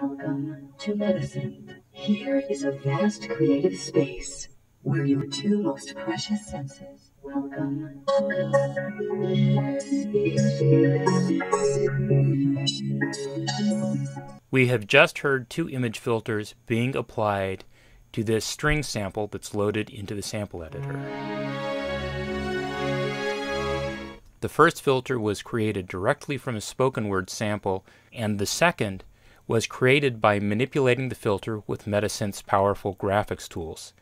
Welcome to Metasynth. Here is a vast creative space where your two most precious senses. Welcome. We have just heard two image filters being applied to this string sample that's loaded into the sample editor. The first filter was created directly from a spoken word sample, and the second was created by manipulating the filter with Metasynth's powerful graphics tools.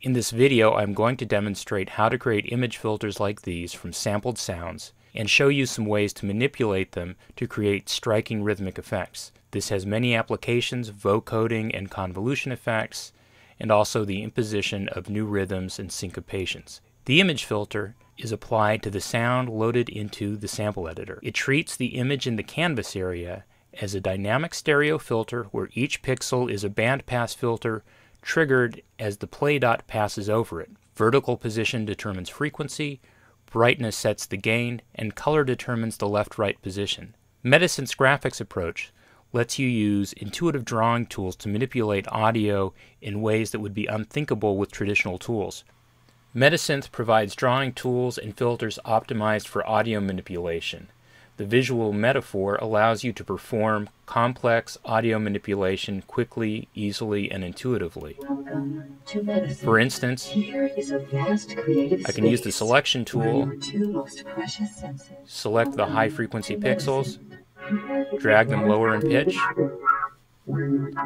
In this video, I'm going to demonstrate how to create image filters like these from sampled sounds and show you some ways to manipulate them to create striking rhythmic effects. This has many applications, vocoding and convolution effects, and also the imposition of new rhythms and syncopations. The image filter is applied to the sound loaded into the sample editor. It treats the image in the canvas area as a dynamic stereo filter where each pixel is a bandpass filter triggered as the play dot passes over it. Vertical position determines frequency, brightness sets the gain, and color determines the left-right position. Metasynth's graphics approach lets you use intuitive drawing tools to manipulate audio in ways that would be unthinkable with traditional tools. Metasynth provides drawing tools and filters optimized for audio manipulation. The visual metaphor allows you to perform complex audio manipulation quickly, easily, and intuitively. For instance, I can use the selection tool, select the high frequency pixels, drag them lower in pitch,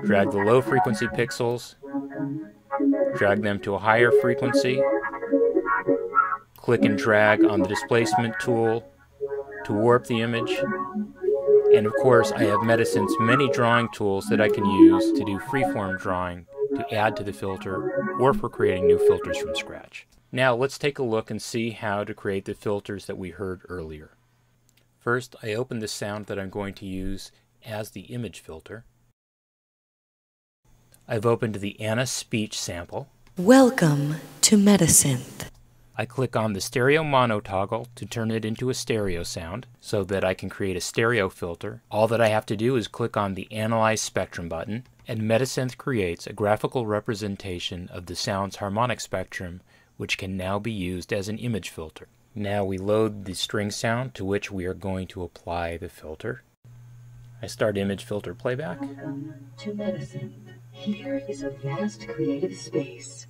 drag the low frequency pixels, drag them to a higher frequency, click and drag on the displacement tool to warp the image. And of course, I have Metasynth's many drawing tools that I can use to do freeform drawing to add to the filter or for creating new filters from scratch. Now let's take a look and see how to create the filters that we heard earlier. First, I open the sound that I'm going to use as the image filter. I've opened the Anna speech sample. Welcome to Metasynth. I click on the stereo mono toggle to turn it into a stereo sound so that I can create a stereo filter. All that I have to do is click on the Analyze Spectrum button and Metasynth creates a graphical representation of the sound's harmonic spectrum which can now be used as an image filter. Now we load the string sound to which we are going to apply the filter. I start image filter playback. Welcome to Metasynth. Here is a vast creative space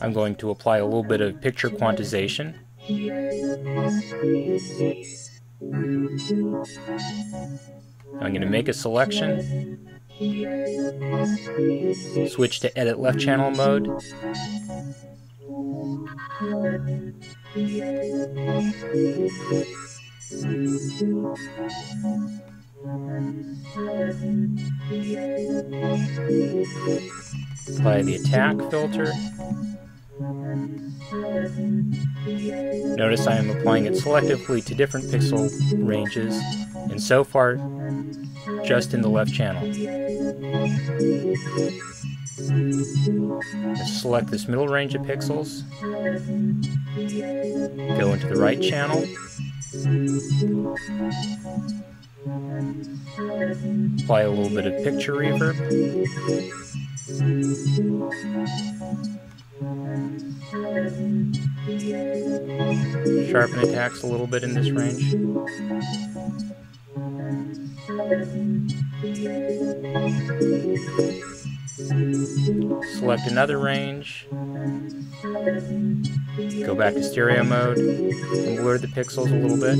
I'm going to apply a little bit of picture quantization. I'm going to make a selection, switch to edit left channel mode, Apply the attack filter. Notice I am applying it selectively to different pixel ranges, and so far, just in the left channel. Let's select this middle range of pixels, go into the right channel, apply a little bit of picture reverb, Sharpen attacks a little bit in this range. Select another range. Go back to stereo mode and blur the pixels a little bit.